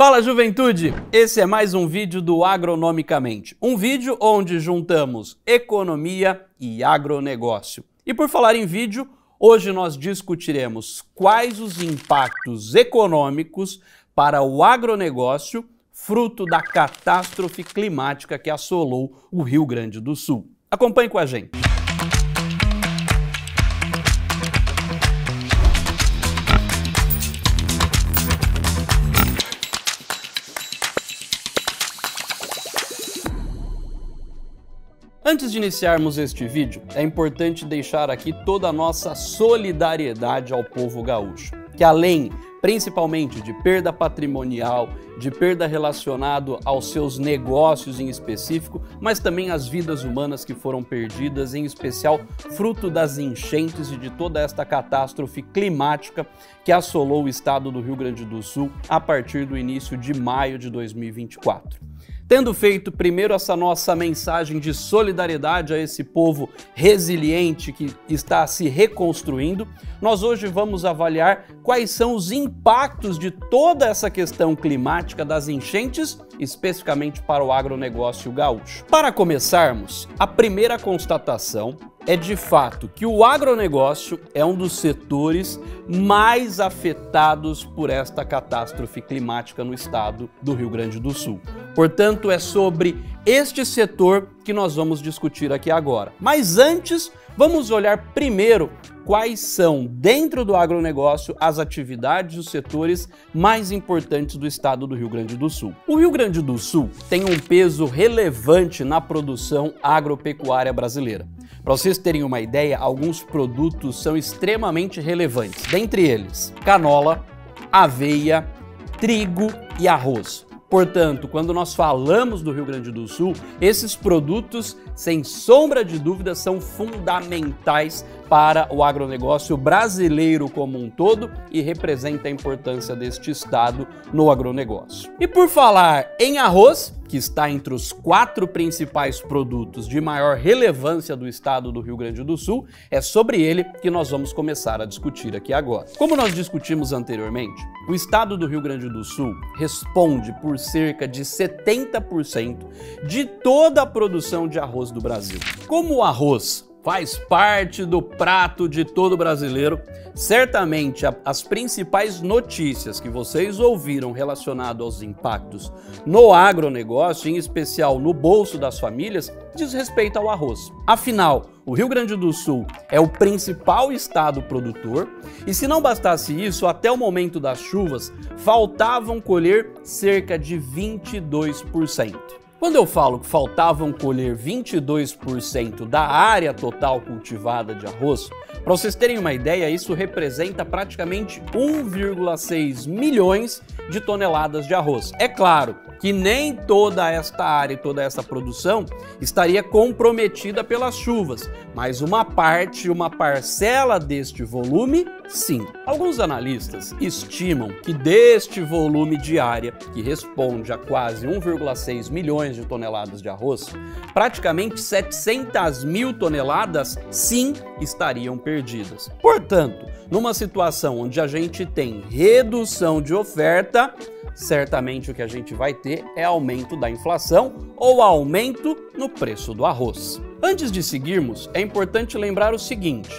Fala juventude! Esse é mais um vídeo do Agronomicamente, um vídeo onde juntamos economia e agronegócio. E por falar em vídeo, hoje nós discutiremos quais os impactos econômicos para o agronegócio fruto da catástrofe climática que assolou o Rio Grande do Sul. Acompanhe com a gente. Antes de iniciarmos este vídeo, é importante deixar aqui toda a nossa solidariedade ao povo gaúcho, que além principalmente de perda patrimonial, de perda relacionado aos seus negócios em específico, mas também as vidas humanas que foram perdidas, em especial fruto das enchentes e de toda esta catástrofe climática que assolou o estado do Rio Grande do Sul a partir do início de maio de 2024. Tendo feito primeiro essa nossa mensagem de solidariedade a esse povo resiliente que está se reconstruindo, nós hoje vamos avaliar quais são os impactos de toda essa questão climática das enchentes, especificamente para o agronegócio gaúcho. Para começarmos, a primeira constatação é de fato que o agronegócio é um dos setores mais afetados por esta catástrofe climática no estado do Rio Grande do Sul. Portanto, é sobre este setor que nós vamos discutir aqui agora. Mas antes, vamos olhar primeiro quais são, dentro do agronegócio, as atividades e os setores mais importantes do estado do Rio Grande do Sul. O Rio Grande do Sul tem um peso relevante na produção agropecuária brasileira. Para vocês terem uma ideia, alguns produtos são extremamente relevantes, dentre eles canola, aveia, trigo e arroz. Portanto, quando nós falamos do Rio Grande do Sul, esses produtos, sem sombra de dúvida, são fundamentais para o agronegócio brasileiro como um todo e representa a importância deste estado no agronegócio. E por falar em arroz, que está entre os quatro principais produtos de maior relevância do estado do Rio Grande do Sul, é sobre ele que nós vamos começar a discutir aqui agora. Como nós discutimos anteriormente, o estado do Rio Grande do Sul responde por cerca de 70% de toda a produção de arroz do Brasil. Como o arroz faz parte do prato de todo brasileiro. Certamente as principais notícias que vocês ouviram relacionado aos impactos no agronegócio, em especial no bolso das famílias, diz respeito ao arroz. Afinal, o Rio Grande do Sul é o principal estado produtor e se não bastasse isso, até o momento das chuvas, faltavam colher cerca de 22%. Quando eu falo que faltavam colher 22% da área total cultivada de arroz, para vocês terem uma ideia, isso representa praticamente 1,6 milhões de toneladas de arroz. É claro que nem toda esta área e toda essa produção estaria comprometida pelas chuvas, mas uma parte, uma parcela deste volume, sim. Alguns analistas estimam que deste volume de área, que responde a quase 1,6 milhões de toneladas de arroz, praticamente 700 mil toneladas, sim, estariam perdidas. Portanto, numa situação onde a gente tem redução de oferta, certamente o que a gente vai ter é aumento da inflação ou aumento no preço do arroz. Antes de seguirmos, é importante lembrar o seguinte: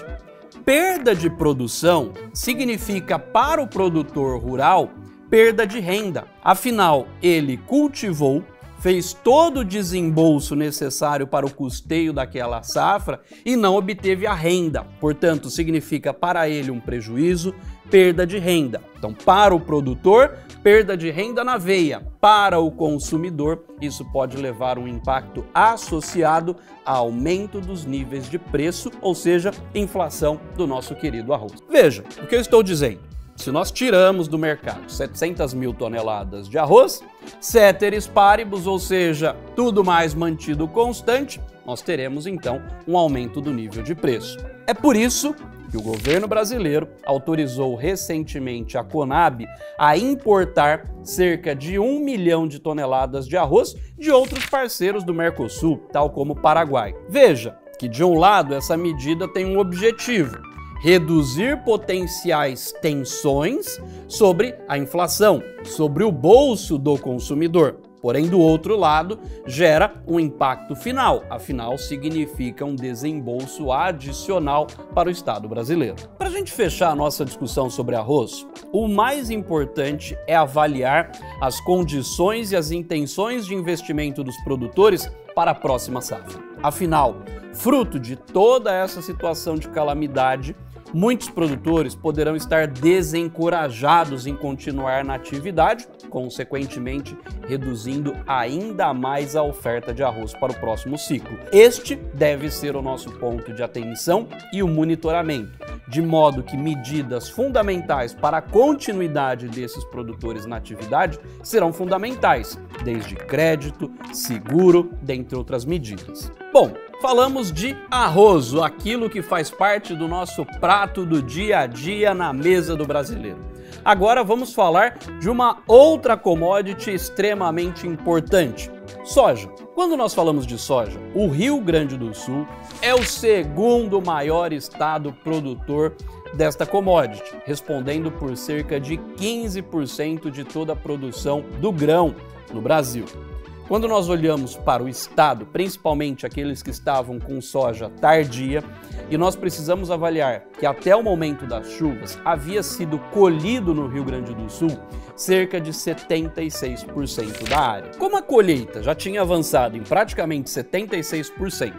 perda de produção significa para o produtor rural perda de renda. Afinal, ele cultivou, fez todo o desembolso necessário para o custeio daquela safra e não obteve a renda. Portanto, significa para ele um prejuízo, perda de renda. Então, para o produtor, perda de renda na veia. Para o consumidor, isso pode levar um impacto associado a aumento dos níveis de preço, ou seja, inflação do nosso querido arroz. Veja o que eu estou dizendo. Se nós tiramos do mercado 700 mil toneladas de arroz, ceteris paribus, ou seja, tudo mais mantido constante, nós teremos então um aumento do nível de preço. É por isso que o governo brasileiro autorizou recentemente a Conab a importar cerca de um milhão de toneladas de arroz de outros parceiros do Mercosul, tal como o Paraguai. Veja que, de um lado, essa medida tem um objetivo reduzir potenciais tensões sobre a inflação, sobre o bolso do consumidor. Porém, do outro lado, gera um impacto final, afinal, significa um desembolso adicional para o Estado brasileiro. Para a gente fechar a nossa discussão sobre arroz, o mais importante é avaliar as condições e as intenções de investimento dos produtores para a próxima safra. Afinal, fruto de toda essa situação de calamidade, Muitos produtores poderão estar desencorajados em continuar na atividade, consequentemente reduzindo ainda mais a oferta de arroz para o próximo ciclo. Este deve ser o nosso ponto de atenção e o monitoramento, de modo que medidas fundamentais para a continuidade desses produtores na atividade serão fundamentais, desde crédito, seguro, dentre outras medidas. Bom, falamos de arroz, aquilo que faz parte do nosso prato do dia a dia na mesa do brasileiro. Agora vamos falar de uma outra commodity extremamente importante: soja. Quando nós falamos de soja, o Rio Grande do Sul é o segundo maior estado produtor desta commodity, respondendo por cerca de 15% de toda a produção do grão no Brasil. Quando nós olhamos para o estado, principalmente aqueles que estavam com soja tardia, e nós precisamos avaliar que até o momento das chuvas havia sido colhido no Rio Grande do Sul cerca de 76% da área. Como a colheita já tinha avançado em praticamente 76%,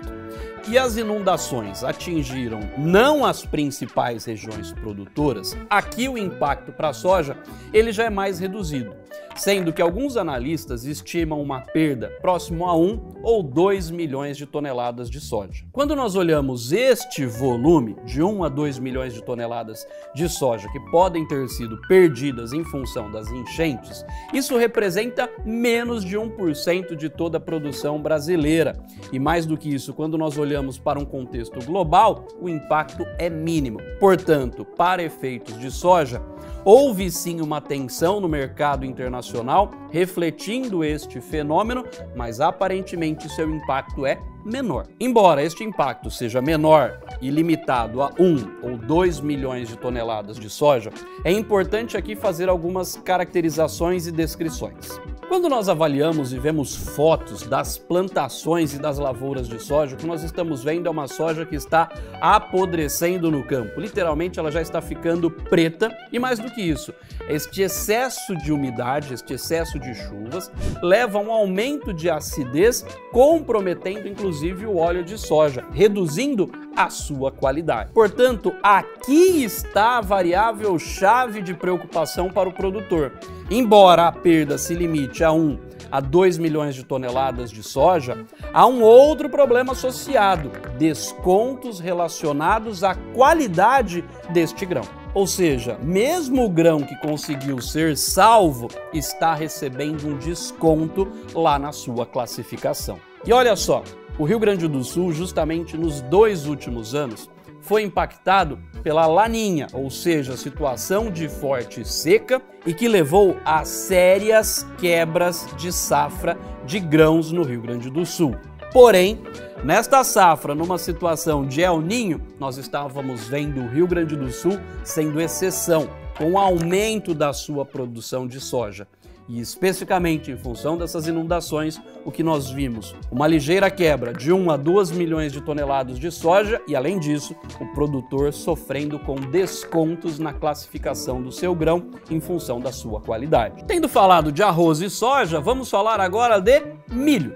e as inundações atingiram não as principais regiões produtoras, aqui o impacto para a soja ele já é mais reduzido sendo que alguns analistas estimam uma perda próximo a 1 ou 2 milhões de toneladas de soja. Quando nós olhamos este volume de 1 a 2 milhões de toneladas de soja que podem ter sido perdidas em função das enchentes, isso representa menos de 1% de toda a produção brasileira. E mais do que isso, quando nós olhamos para um contexto global, o impacto é mínimo. Portanto, para efeitos de soja, Houve sim uma tensão no mercado internacional refletindo este fenômeno, mas aparentemente seu impacto é menor. Embora este impacto seja menor e limitado a 1 ou 2 milhões de toneladas de soja, é importante aqui fazer algumas caracterizações e descrições. Quando nós avaliamos e vemos fotos das plantações e das lavouras de soja, o que nós estamos vendo é uma soja que está apodrecendo no campo. Literalmente, ela já está ficando preta e mais do que isso, este excesso de umidade, este excesso de chuvas leva a um aumento de acidez, comprometendo inclusive o óleo de soja, reduzindo a sua qualidade. Portanto, aqui está a variável chave de preocupação para o produtor. Embora a perda se limite a 1 a 2 milhões de toneladas de soja, há um outro problema associado: descontos relacionados à qualidade deste grão. Ou seja, mesmo o grão que conseguiu ser salvo está recebendo um desconto lá na sua classificação. E olha só, o Rio Grande do Sul, justamente nos dois últimos anos, foi impactado pela laninha, ou seja, situação de forte seca e que levou a sérias quebras de safra de grãos no Rio Grande do Sul. Porém, nesta safra, numa situação de El Ninho, nós estávamos vendo o Rio Grande do Sul sendo exceção, com aumento da sua produção de soja. E especificamente em função dessas inundações, o que nós vimos? Uma ligeira quebra de 1 a 2 milhões de toneladas de soja e, além disso, o produtor sofrendo com descontos na classificação do seu grão em função da sua qualidade. Tendo falado de arroz e soja, vamos falar agora de milho.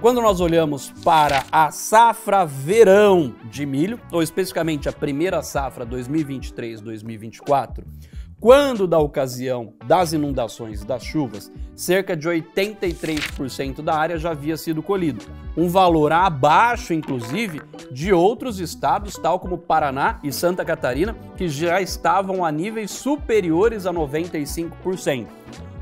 Quando nós olhamos para a safra verão de milho, ou especificamente a primeira safra 2023-2024, quando da ocasião das inundações das chuvas, cerca de 83% da área já havia sido colhido, um valor abaixo, inclusive, de outros estados, tal como Paraná e Santa Catarina, que já estavam a níveis superiores a 95%.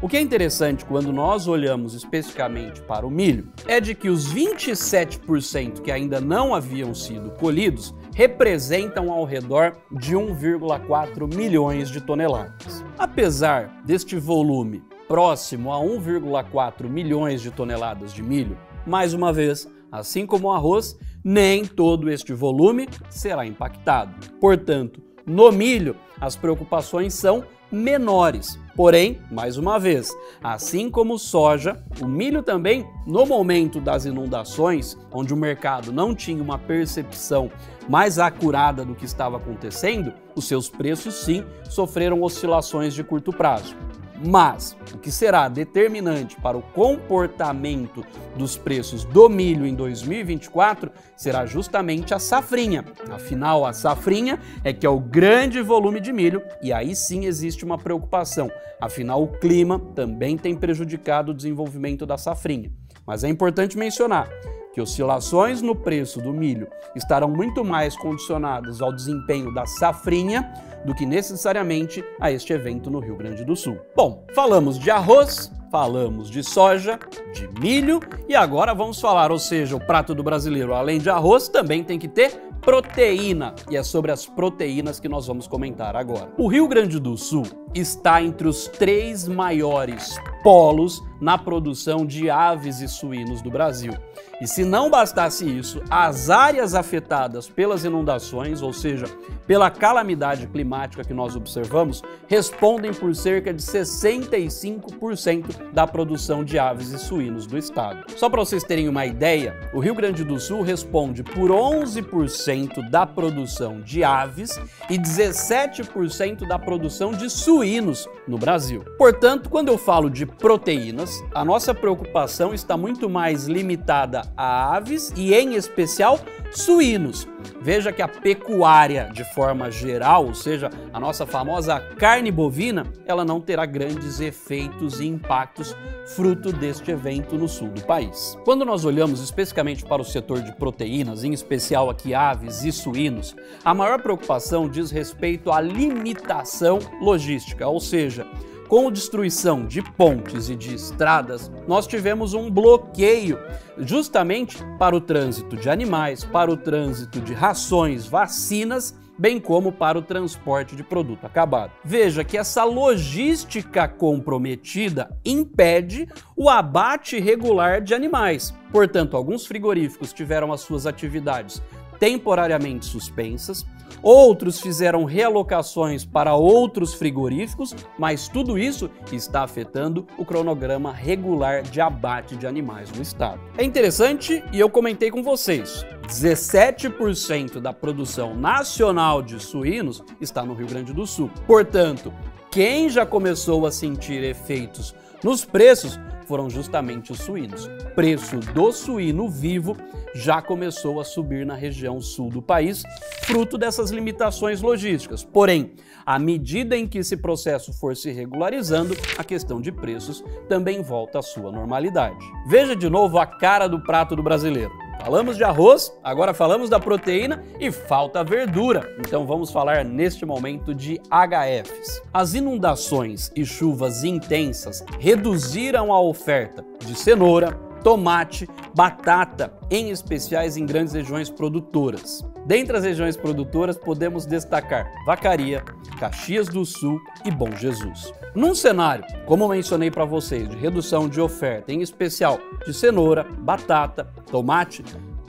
O que é interessante quando nós olhamos especificamente para o milho é de que os 27% que ainda não haviam sido colhidos representam ao redor de 1,4 milhões de toneladas. Apesar deste volume próximo a 1,4 milhões de toneladas de milho, mais uma vez, assim como o arroz, nem todo este volume será impactado. Portanto, no milho, as preocupações são menores. Porém, mais uma vez, assim como soja, o milho também, no momento das inundações, onde o mercado não tinha uma percepção mais acurada do que estava acontecendo, os seus preços sim sofreram oscilações de curto prazo. Mas o que será determinante para o comportamento dos preços do milho em 2024 será justamente a safrinha. Afinal, a safrinha é que é o grande volume de milho e aí sim existe uma preocupação. Afinal, o clima também tem prejudicado o desenvolvimento da safrinha. Mas é importante mencionar que oscilações no preço do milho estarão muito mais condicionadas ao desempenho da safrinha do que necessariamente a este evento no Rio Grande do Sul. Bom, falamos de arroz, falamos de soja, de milho e agora vamos falar, ou seja, o prato do brasileiro, além de arroz, também tem que ter proteína. E é sobre as proteínas que nós vamos comentar agora. O Rio Grande do Sul está entre os três maiores polos na produção de aves e suínos do Brasil. E se não bastasse isso, as áreas afetadas pelas inundações, ou seja, pela calamidade climática que nós observamos, respondem por cerca de 65% da produção de aves e suínos do estado. Só para vocês terem uma ideia, o Rio Grande do Sul responde por 11% da produção de aves e 17% da produção de suínos no Brasil. Portanto, quando eu falo de proteínas, a nossa preocupação está muito mais limitada a aves e, em especial, suínos. Veja que a pecuária, de forma geral, ou seja, a nossa famosa carne bovina, ela não terá grandes efeitos e impactos fruto deste evento no sul do país. Quando nós olhamos especificamente para o setor de proteínas, em especial aqui aves e suínos, a maior preocupação diz respeito à limitação logística, ou seja, com destruição de pontes e de estradas, nós tivemos um bloqueio justamente para o trânsito de animais, para o trânsito de rações, vacinas bem como para o transporte de produto acabado. Veja que essa logística comprometida impede o abate regular de animais. Portanto, alguns frigoríficos tiveram as suas atividades temporariamente suspensas, outros fizeram realocações para outros frigoríficos, mas tudo isso está afetando o cronograma regular de abate de animais no estado. É interessante e eu comentei com vocês. 17% da produção nacional de suínos está no Rio Grande do Sul. Portanto, quem já começou a sentir efeitos nos preços foram justamente os suínos. Preço do suíno vivo já começou a subir na região sul do país, fruto dessas limitações logísticas. Porém, à medida em que esse processo for se regularizando, a questão de preços também volta à sua normalidade. Veja de novo a cara do prato do brasileiro. Falamos de arroz, agora falamos da proteína e falta verdura. Então vamos falar neste momento de HFs. As inundações e chuvas intensas reduziram a oferta de cenoura, tomate, batata, em especiais em grandes regiões produtoras. Dentre as regiões produtoras, podemos destacar Vacaria, Caxias do Sul e Bom Jesus. Num cenário, como mencionei para vocês, de redução de oferta, em especial de cenoura, batata, tomate,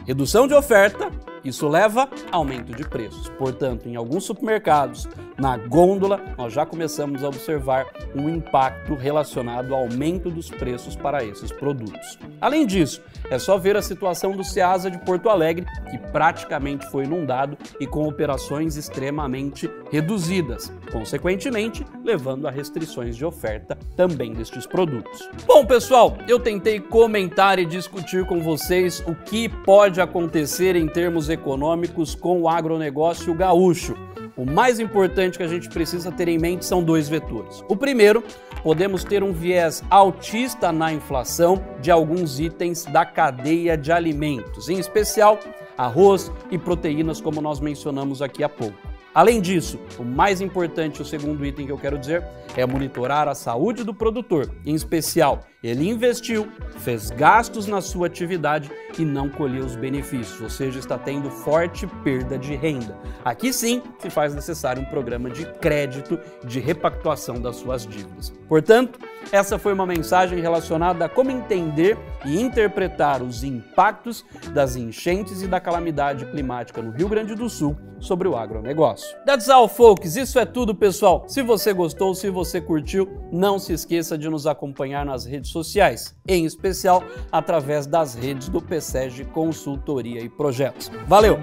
redução de oferta, isso leva a aumento de preços. Portanto, em alguns supermercados, na gôndola, nós já começamos a observar um impacto relacionado ao aumento dos preços para esses produtos. Além disso, é só ver a situação do Ceasa de Porto Alegre, que praticamente foi inundado e com operações extremamente reduzidas, consequentemente levando a restrições de oferta também destes produtos. Bom, pessoal, eu tentei comentar e discutir com vocês o que pode acontecer em termos econômicos com o agronegócio gaúcho. O mais importante que a gente precisa ter em mente são dois vetores. O primeiro, podemos ter um viés altista na inflação de alguns itens da cadeia de alimentos, em especial arroz e proteínas, como nós mencionamos aqui há pouco. Além disso, o mais importante, o segundo item que eu quero dizer, é monitorar a saúde do produtor. Em especial, ele investiu, fez gastos na sua atividade e não colheu os benefícios, ou seja, está tendo forte perda de renda. Aqui sim se faz necessário um programa de crédito de repactuação das suas dívidas. Portanto, essa foi uma mensagem relacionada a como entender e interpretar os impactos das enchentes e da calamidade climática no Rio Grande do Sul sobre o agronegócio. That's all, folks. Isso é tudo, pessoal. Se você gostou, se você curtiu, não se esqueça de nos acompanhar nas redes sociais, em especial através das redes do PSEG Consultoria e Projetos. Valeu!